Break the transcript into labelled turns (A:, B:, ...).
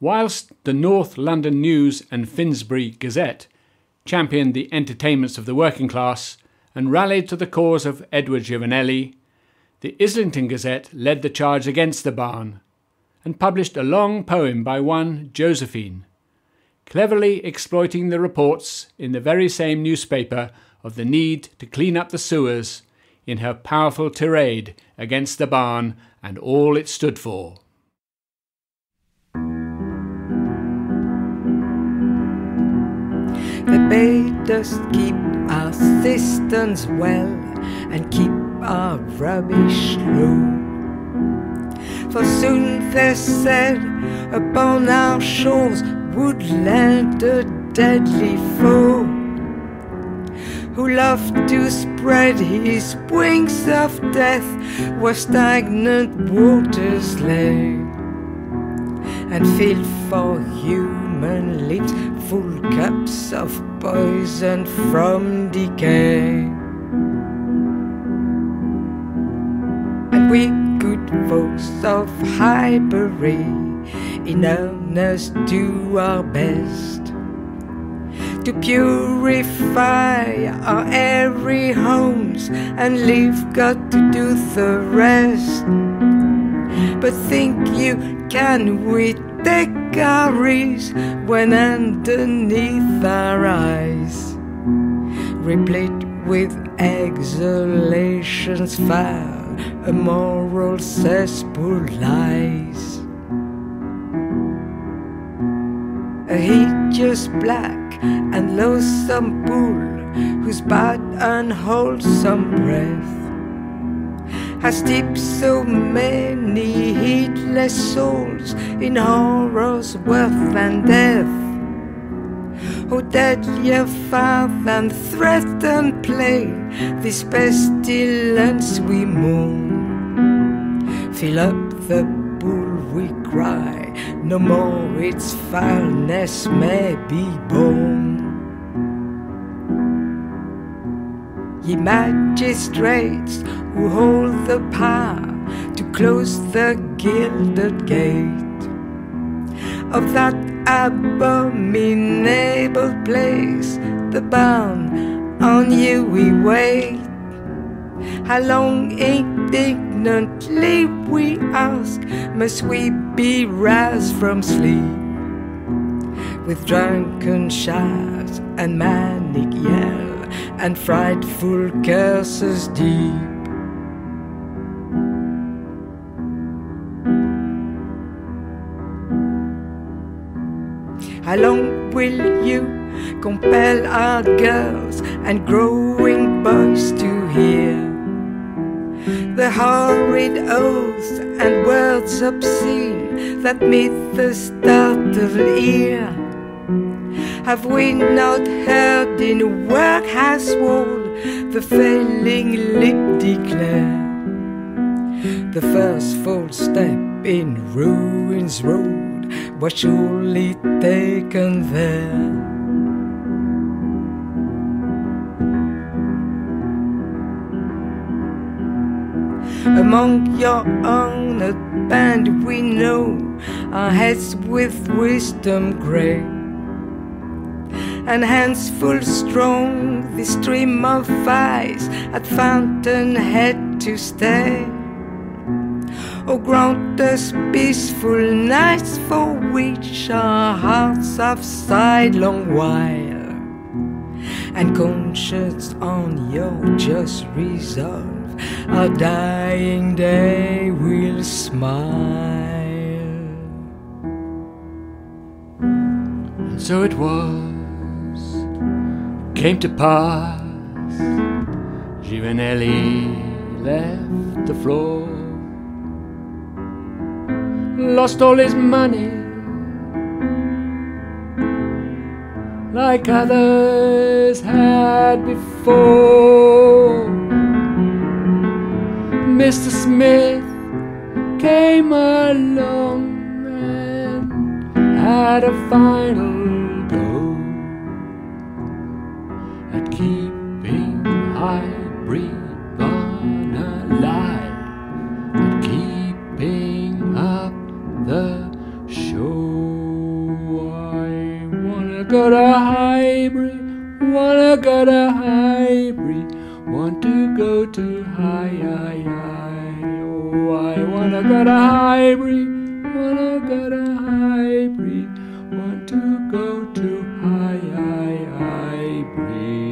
A: Whilst the North London News and Finsbury Gazette championed the entertainments of the working class and rallied to the cause of Edward Giovanelli, the Islington Gazette led the charge against the barn and published a long poem by one Josephine, cleverly exploiting the reports in the very same newspaper of the need to clean up the sewers in her powerful tirade against the barn and all it stood for.
B: Us keep our cisterns well and keep our rubbish low. For soon they said upon our shores would land a deadly foe who loved to spread his wings of death where stagnant waters lay and filled for human lips full cups of poison from decay. And we good folks of Highbury in earnest do our best to purify our airy homes and leave God to do the rest. But think you can we our risk when underneath our eyes, replete with exhalations foul, a moral cesspool lies. A hideous black and loathsome pool whose bad unwholesome breath has steeped so many heedless souls in horrors worse than death. Oh, deadlier far than threat and plague, this pestilence we mourn. Fill up the pool, we cry, no more its foulness may be borne. Ye magistrates who hold the power to close the gilded gate of that abominable place, the bound on you we wait. How long indignantly we ask, must we be roused from sleep with drunken shouts and manic yell? And frightful curses deep. How long will you compel our girls and growing boys to hear the horrid oaths and words obscene that meet the startled ear? Have we not heard in workhouse wall the failing lip declare the first false step in ruin's road was surely taken there? Among your honored band we know our heads with wisdom grey and hands full strong the stream of vice at fountainhead to stay. Oh, grant us peaceful nights for which our hearts have sighed long while, and conscience on your just resolve, our dying day will smile.
A: And so it was came to pass. Giovanelli left the floor, lost all his money, like others had before. Mr. Smith came along and had a final keeping Highbury Barn alive, but keeping up the show. I wanna go to Highbury, wanna go to Highbury, want to go to high, high, high. Oh, I wanna go to Highbury, wanna go to Highbury, want to go to high, high, high.